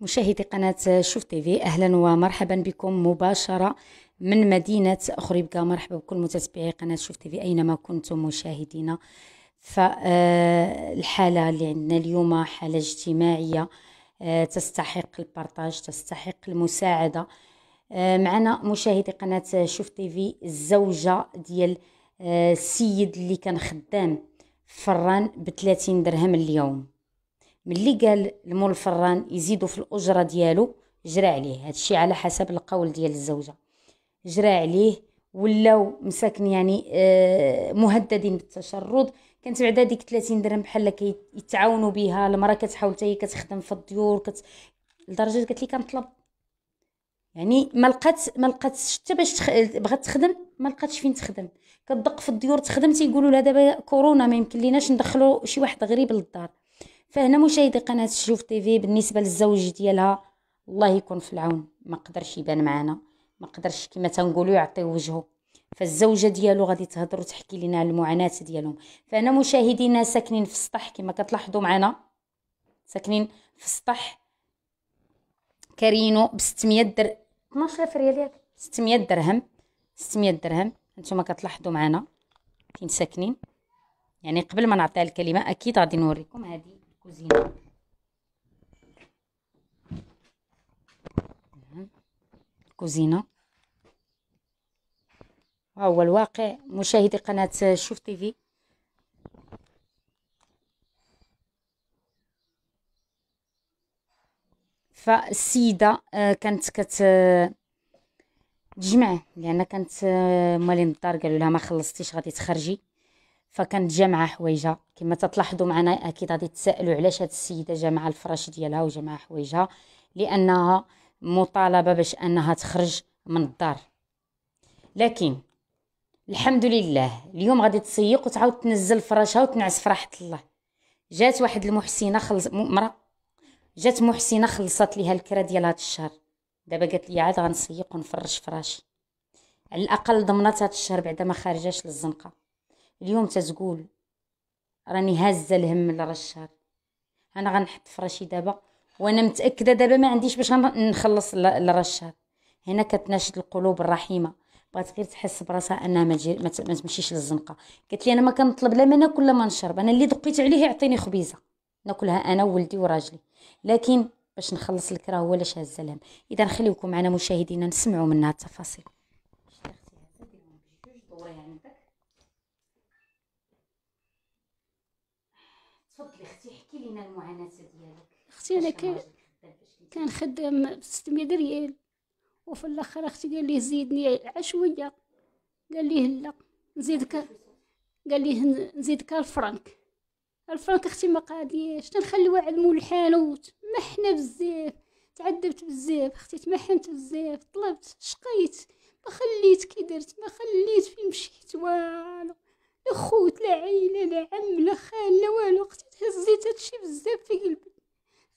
مشاهدي قناة شوف تيفي أهلا ومرحبا بكم مباشرة من مدينة خريبكة مرحبا بكل متتبعي قناة شوف تيفي أينما كنتم مشاهدينا فالحالة اللي عندنا اليوم حالة اجتماعية آه، تستحق ال partage تستحق المساعدة. آه، معنا مشاهدي قناة شوف تيفي الزوجة ديال آه، السيد اللي كان خدام فران بثلاثين درهم اليوم. ملي قال المول الفران يزيدوا في الأجرة ديالو جرى عليه. هادشي على حسب القول ديال الزوجة. جرى عليه ولاو مساكن يعني آه مهددين بالتشرد. كانت بعدا ديك 30 درهم بحال كيتعاونوا بها. المرأة كتحاول حتى هي كتخدم في الديور كت... لدرجة قالت لي كنطلب. يعني ما لقات ما لقاتش حتى باش تخ... بغات تخدم ما لقاتش فين تخدم. كتدق في الديور تخدم تيقولوا لها دابا كورونا ما يمكن ليناش ندخلوا شي واحد غريب للدار. فهنا مشاهدي قناة شوف تيفي بالنسبة للزوج ديالها الله يكون في العون. ما قدرش يبان معنا ما قدرش كما تنقولوا يعطي وجهه. فالزوجة ديالو غادي تهضر وتحكي لنا المعاناة ديالهم. فانا مشاهدينا ساكنين في السطح كما كتلاحظوا معنا. ساكنين في السطح. كارينو ب 600 در 12000 ريال ياك 600 درهم. 600 درهم. نتوما كتلاحظوا معنا. فين ساكنين؟ يعني قبل ما نعطيها الكلمة أكيد غادي نوريكم. هذه الكوزينه الكوزينه ها هو الواقع مشاهدي قناه شوف تيفي فالسيده آه، كانت كت تجمع لأن كانت مالين الدار قالوا لها ما خلصتيش غادي تخرجي فكانت جامعه حوايجها كما تلاحظوا معنا أكيد غادي تسألوا علاش هاد السيدة جامعة الفراش ديالها وجامعه حوايجها لأنها مطالبة باش أنها تخرج من الدار. لكن الحمد لله اليوم غادي تسيق وتعاود تنزل فراشها وتنعس في راحه الله. جات واحد المحسنة خلص مرا جات محسنة خلصت ليها الكرا ديال هاد الشهر. دابا قالت لي عاد غنسيق ونفرش فراشي. على الأقل ضمنات هاد الشهر بعدا ما خارجاش للزنقة. اليوم تتقول راني هازة الهم لرشاد أنا غنحط فراشي دابا وأنا متأكدة دابا ما عنديش باش نخلص لرشاد هنا كتناشد القلوب الرحيمة. بغات غير تحس براسها أنها ما, ما تمشيش للزنقة. قالت لي أنا ما كنطلب لا ما ناكل لا ما نشرب. أنا اللي دقيت عليه يعطيني خبيزة. ناكلها أنا وولدي وراجلي. لكن باش نخلص الكرا هو لاش هز الهم. إذا خليكم معنا مشاهدينا نسمعوا منها التفاصيل. تفضلي أختي احكي لنا المعاناة ديالك. أختي أنا كان كان خدام ب 600 ريال وفي الآخر أختي قال لي زيدني عشويه قال لي لا نزيدك قال لي نزيدك الفرنك الفرنك أختي ما قاديش. تنخليوها على مول الحانوت محنا بزاف. تعذبت بزاف. أختي تمحنت بزاف. طلبت شقيت. ما خليت كي درت. ما خليت فين مشيت والو. لا خوت لا عيلة لا عم لا خال لا والو. أختي هزيت هادشي بزاف في قلبي.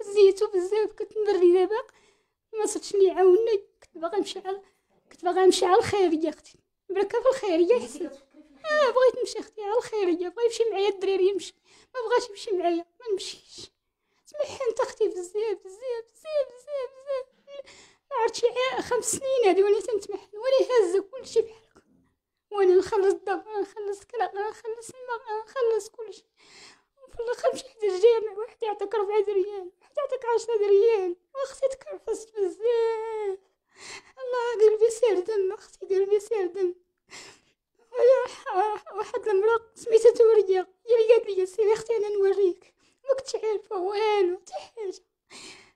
هزيتو بزاف كنت نري دابا ما صدتش اللي يعاوني كنت باغا نمشي على كنت باغا نمشي على الخيريه أختي. بركه في الخيريه حسن آه بغيت نمشي أختي على الخيريه بغا يمشي معايا الدراري يمشي. ما بغاش يمشي معايا. ما نمشيش. تمحنت أختي بزاف بزاف بزاف بزاف بزاف. ما عرفتش خمس سنين هادي وأنا تنتمحن وأنا هازه كلشي بحال وأنا نخلص الضو نخلص كلا نخلص الماء نخلص كلشي وفي الآخر مشيت للجامع واحد يعطيك ربعة ريال واحد يعطيك عشرة ريال واختي تكرفست بزاف الله قلبي سير دم أختي قلبي سير دم واحد المرأة سميتها تورية هي اللي قالت لي سيري أختي أنا نوريك. ما كنتش عارفة والو حتى حاجة.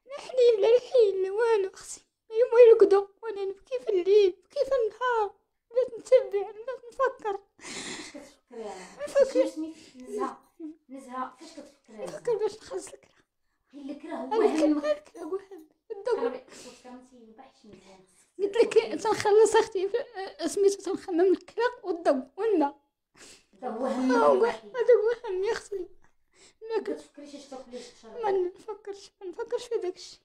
لا حليب لا الحين لا والو. أختي يوم يرقدوا وأنا نبكي في الليل نبكي في النهار. بدات نتبع بدات نفكر. نفكر نزهة؟ نزهة فاش كتفكري نفكر باش نخلص الكرا هي الكرا هو الكرا هو الدور. قلت لك تنخلص أختي سميتو تنخمم الكرا والضو والماء هم يا أختي ما كتفكريش اش تاكلي ما نفكرش ما نفكرش في داكشي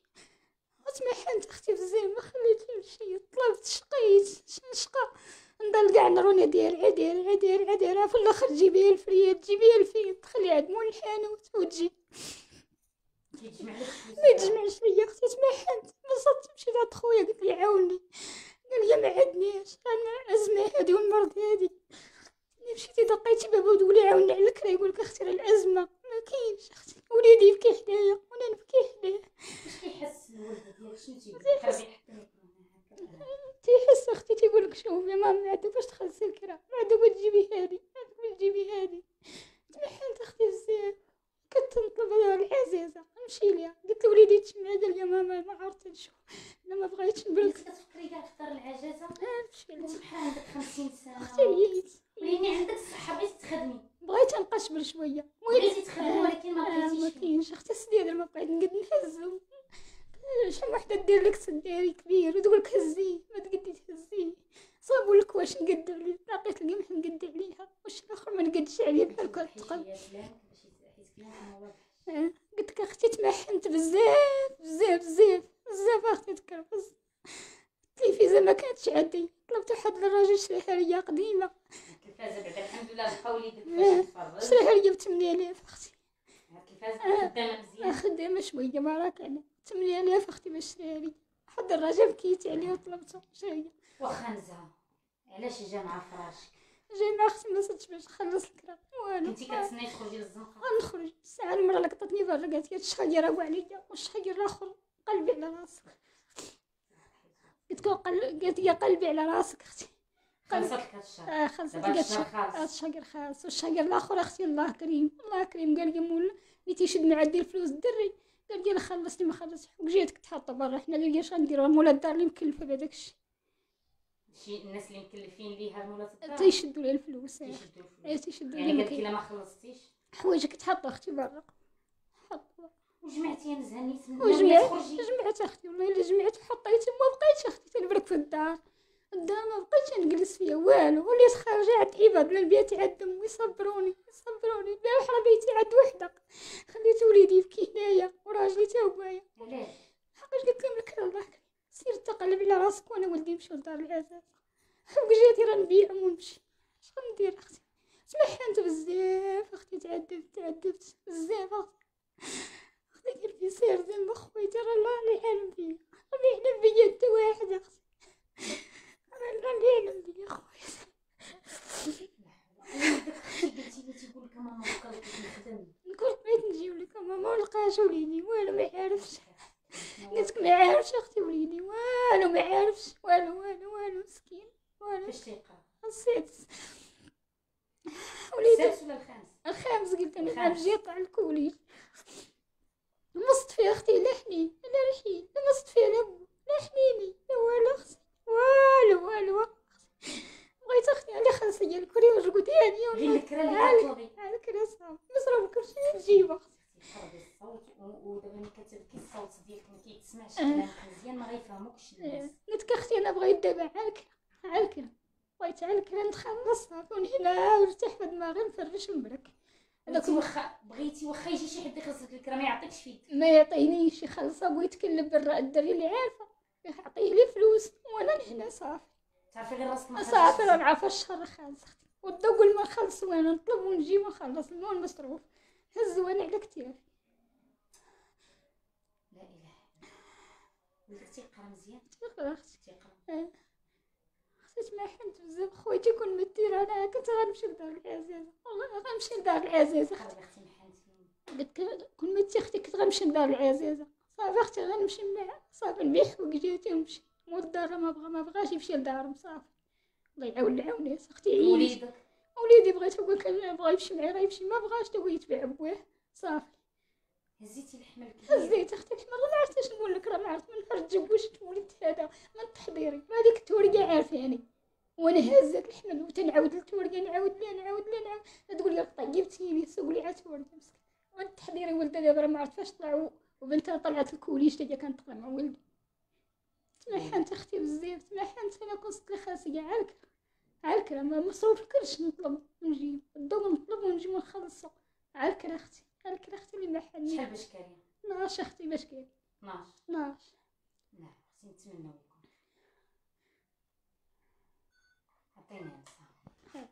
تمحنت أختي بزاف ما خليتش طلبت شقيت نشقى نضل كاع نروني ديال عدير عدير عدير في الآخر تجيبي الفريات تجيبي الفين تخلي عند مول الحانوت وتجي. ما يتجمعش ليا أختي تمحنت بصات مشيت عند خويا قلت لي عاوني قال لي ما عندنيش أنا الازمه هادي والمرض هادي ملي مشيتي دقيتي بابا ودولي عاوني على الكرا يقول لك أختي راه الازمه ما كاينش أختي وليدي يبكي حدايا وأنا نبكي حداه واش كيحس الولد ديالك شنو تيقول بحال غيحطني تيحس أختي تيقول لك شوفي ماما ما عندك باش تخلصي الكرا ما عندك باش تجيبي هادي ما عندك باش تجيبي هادي تمحنت أختي بزاف كنت نطلب نمشي ليها قلت لوليدي قال لي ماما ما عرفت نشوف أنا ما بغيتش نبرد. كنت كتفكري كاع دار العجزة؟ لها بحال عندك 50 سنة. أختي وليني عندك الصحه بغيتي تخدمي. بغيت نقشبر شوية. بغيتي تخدمي ولكن ما آه، ما بغيتيش كاينش. أختي السديده ما بقيت نقد نهزو شحال وحدة دير لك سداري كبير وتقول لك هزيه ما تقدي تهزيه صابوا لك واش نقد عليه لقيت القمح نقد عليها. واش الآخر ما نقدش عليه بحال كتقل آه، قلت لك أختي تمحنت بزاف بزاف بزاف بزاف أختي تكرفس التلفزه ما كانتش عندي. طلبت واحد الراجل شريها ليا قديمه التلفازه بعدا الحمد لله بقى وليدك آه، شريها ليا ب 8000 أختي. التلفازه خدامة مزيان خدامة شوية بارك عليه تمنية آلاف أختي باش شريها لي. حد الرجل بكيت عليه وطلبته شريها واخا نزهه علاش جا مع فراشك جاي مع أختي ما صدتش باش نخلص الكرا. والو. كنتي كتسناي تخرجي للزنقه غنخرج. الساعة المرة لقطتني برا قالت لي الشخير راهو عليا والشخير الآخر؟ قلبي على راسك. قلت لها قل... قالت لي قلبي على راسك أختي. خلصت الشهر. آه خلصت الشهر خالص. آه، الشهر خالص. والشهر الآخر أختي الله كريم. الله كريم. قال لي مولا اللي تيشد مع ديال الفلوس الدري. قال لي لا خلصني ما خلصت. حق جيتك تحط برا. حنا اللي اش غنديرو مولا الدار اللي مكلفة بهذاك الشيء. شي الناس اللي مكلفين ليها مولات الدار تيشدوا لي الفلوس آه. تيشدوا إيه الفلوس تيشدوا يعني قالت إلا ما خلصتيش. حوايجك تحط أختي برا. حط وجمعتي يا نزهه وجمعت جمعت أختي والله إلا جمعت وحطيت ما بقيتش أختي تنبرك في الدار. الدار ما بقيتش نجلس فيها والو. وليت خارجة عند عباد من البيت عندهم يصبروني يصبروني لا وحنا بيتي عند وحدة. خليت وليدي يبكي هنايا وراجلي تا هو علاش؟ حقاش قلت لهم لك الله. سير تقلب على راسك وأنا ولدي نمشيو لدار العزاز. حق جيتي راه نبيعهم ونمشي اش غندير أختي؟ تمحنت بزاف أختي تعذبت تعذبت بزاف أختي. أختي قلبي سير ذنب خويتي راه الله اللي بيا راه يعلم بيا انت واحد أختي راه الله اللي يعلم بيا خويا قلتي لي تيقول لك ماما بقى لك نخدم نقول بغيت نجيب لك ماما ما لقاش وليدي والو ما عارفش قلت لك ما عارفش أختي وليدي والو ما عارفش والو والو والو مسكين والو فاش تيقرا السادس وليدي السادس ولا الخامس الخامس قلت أنا الخامس. نجي طلع الكوليج مصت فيه أختي لا حنين لا رحيل لا مصت فيه لا حنيني لا والو أختي والو والو. أختي. بغيت أختي على خلص هي الكوري وجقوداني غير الكرا اللي عالك. كتطلبي على صعب. مصروف كلشي الصوت و- ودابا ملي كتبكي الصوت ديالك ما كيتسمعش آه. كلامك مزيان ما غيفهموكش الناس. قلت لك أختي أنا بغيت دابا عالك عالك بغيت عالك نتخلص صافي هنا ونرتاح في دماغي نفرش نبرك هذاك واخا بغيتي واخا يجي شي حد يخلص لك الكرا ما يعطيكش في يدك ما يعطينيش يخلصها بغيت بالرا الدري اللي عارفة يعطيه لي فلوس وأنا هنا صافي. تعرفي غير راسك صافي. راه نعرف الشهر خالص أختي والدوق ما نخلص وأنا نطلب ونجي ونخلص المهم مصروف. هز وأنا على كتافي لا إله إلا الله. ولدك تيقرا مزيان. تيقرا أختي. أختي ما حنت بزاف. خويتي كون مدير أنا كنت غنمشي لدار العزيزه والله غنمشي لدار محنتي قلت كون متي أختي كنت غنمشي لدار العزيزه صافي أختي غنمشي معاه صافي نبيع حوايجاتي ونمشي. مول الدار ما بغى ما بغاش يمشي لدارهم صافي. الله يعاون العونات أختي وليدك. وليدي بغيت نقول لك أنا بغا يمشي معايا راه يمشي. ما بغاش تا هو يتبع بواه. صافي. هزيتي الحمل هزيت أختي الحمر راه ما عرفتش نقول لك راه ما عرفت. من نهار تزوجت ولدت هذا. من تحضيري. هذيك التورقه عارفاني. وأنا هازت الحمل وتنعاود للتورقه نعاود لها نعاود لها نعاود. تقول لي طيبتيني سوق لي عاد تورقه مسكين. من تحضيري ولدها دابا راه ما عرفت فاش طلعوا. وبنتها طلعت الكوليج تا هي كانت طلع مع ولدي. تمحنت أختي بزاف تمحنت أنا كنت لي كاع عالك عالك ما مصروف كلش نطلب ونجيب الضو نطلب ونجي ونخلصو. عالك أختي عالك أختي اللي محني شحال باش كاري 12 أختي باش كاين 12 12 نعم خصني نتمنى لكم عطيني نصها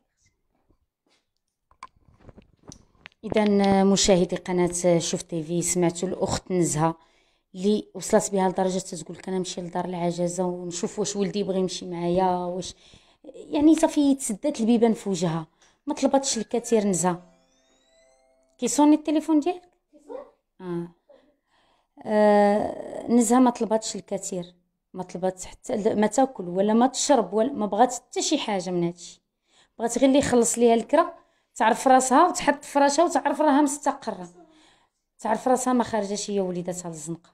اذا مشاهدي قناة شوف تيفي سمعتوا الأخت نزهة اللي وصلت بها لدرجة تقول كان نمشي لدار العجزة ونشوف واش ولدي يبغي يمشي معايا واش يعني صافي تسدات البيبان في وجهها. ما طلبتش الكثير نزهة. كيصوني التليفون ديالك؟ آه. آه نزهة ما طلبتش الكثير. ما طلبت حتى ما تاكل ولا ما تشرب ولا ما بغات حتى شي حاجة من هادشي. بغات غير اللي يخلص ليها الكرا تعرف راسها وتحط فراشها وتعرف راها مستقرة. تعرف راسها ما خارجاش هي وليداتها للزنقة.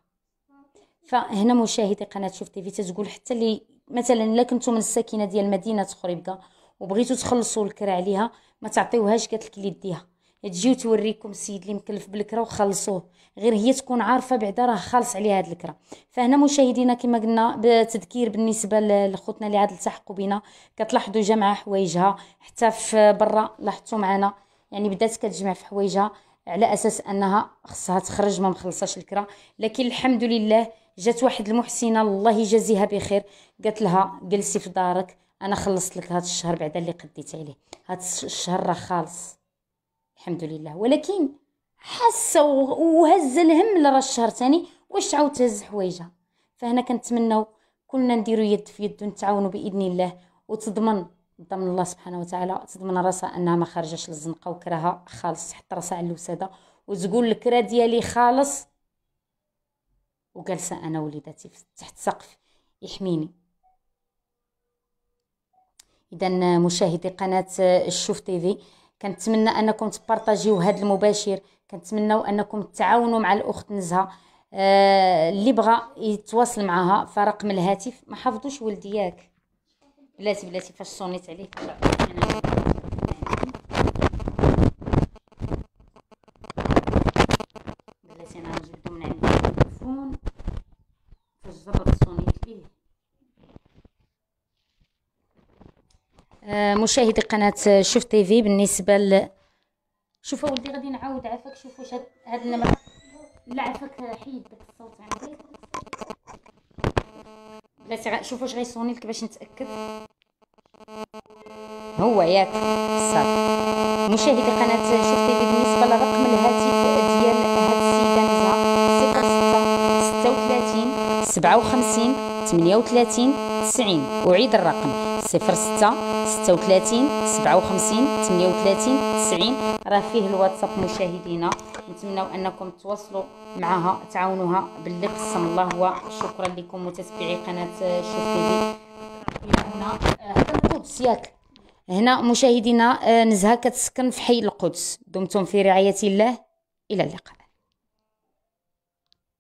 فهنا مشاهدي قناة شوف تيفي تتقول حتى اللي مثلا إلا كنتو من الساكنة ديال مدينة خريبكة وبغيتو تخلصوا الكرا عليها ما تعطيوهاش قالت لك اللي تجيو توريكم السيد اللي مكلف بالكرا وخلصوه. غير هي تكون عارفة بعدا راه خالص عليها هاد الكرا. فهنا مشاهدينا كما قلنا بتذكير بالنسبة لخوتنا اللي عاد التحقوا بنا كتلاحظوا جمع حوايجها حتى في برا لاحظتوا معنا. يعني بدات كتجمع في حوايجها على أساس أنها خصها تخرج ما مخلصاش الكرا. لكن الحمد لله جات واحد المحسنة الله يجازيها بخير. قالت لها جلسي في دارك أنا خلصت لك هذا الشهر بعد اللي قديت عليه. هذا الشهر راه خالص. الحمد لله. ولكن حاسة وهز الهم لرا الشهر تاني واش تعاود تهز حوايجها؟ فهنا كنتمناو كلنا نديرو يد في يد ونتعاونوا بإذن الله. وتضمن ضمن الله سبحانه وتعالى تضمن راسها أنها ما خرجش للزنقة وكراها خالص تحط راسها على الوساده وتقول الكرا ديالي خالص. وجالسه أنا وليداتي تحت سقف يحميني. اذا مشاهدي قناة الشوف تيفي كنتمنى أنكم تبارطاجيو هذا المباشر. كنتمناو أنكم تعاونوا مع الأخت نزهة آه اللي بغى يتواصل معها فرقم الهاتف. ما حافظوش ولدي ياك بلاتي بلاتي فاش صونيت عليه بلاتي أنا نجبدو من عندي التليفون فاش ضربت صونيت ليه آه مشاهدي قناة شوف تيفي بالنسبة ل شوفوا ولدي غادي نعاود عافاك شوفوا واش هاد النمرة. لا عافاك حيد داك الصوت عندك بلاتي شوفوا واش غيصوني لك باش نتأكد. هو ياك. صافي. مشاهدي قناة شوف تيفي بالنسبة لرقم الهاتف ديال هاد ستة وثلاثين سبعة وخمسين ثمانية وثلاثين تسعين. أعيد الرقم. صفر ستة ستة وثلاثين سبعة وخمسين ثمانية وثلاثين تسعين. راه فيه الواتساب مشاهدينا. نتمنى أنكم تواصلوا معها تعاونوها باللي قسم الله وشكرا لكم متتبعي قناة شوف تيفي هنا هذا القدس ياك. هنا مشاهدينا نزهة كتسكن في حي القدس. دمتم في رعاية الله. إلى اللقاء.